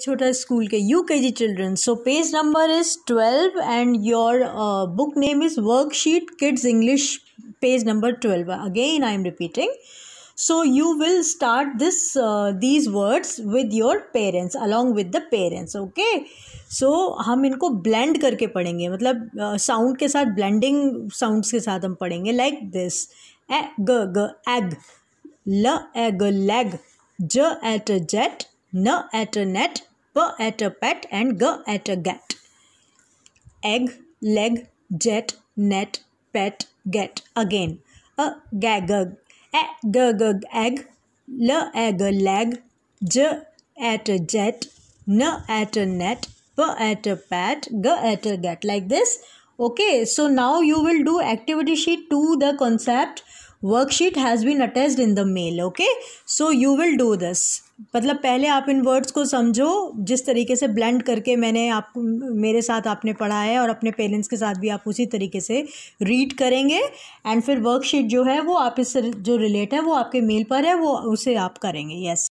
छोटा स्कूल के U K G children so page number is twelve and your book name is worksheet kids English page number twelve again I am repeating you will start this uh, these words with your parents along with the parents okay? So हम इनको blend करके पढ़ेंगे मतलब sound uh, के साथ blending sounds के साथ हम पढ़ेंगे like this e g eg. L eg leg. J et jet. N at a net, P at a pet and G at a get. Egg, leg, jet, net, pet, get. Again, a gag, a gag, egg, l egg, leg, j at a jet, n at a net, p at a pat, g at a get. Like this. Okay, so now you will do activity sheet to the concept worksheet has been attached in the mail. Okay, so you will do this. मतलब पहले आप इन words को समझो, जिस तरीके से blend करके मैंने आप, मेरे साथ आपने पढ़ा है और अपने पेरेंट्स के साथ भी आप उसी तरीके से रीड करेंगे एंड फिर वर्कशीट जो है वो आप इससे जो रिलेट है वो आपके मेल पर है, वो उसे आप करेंगे यस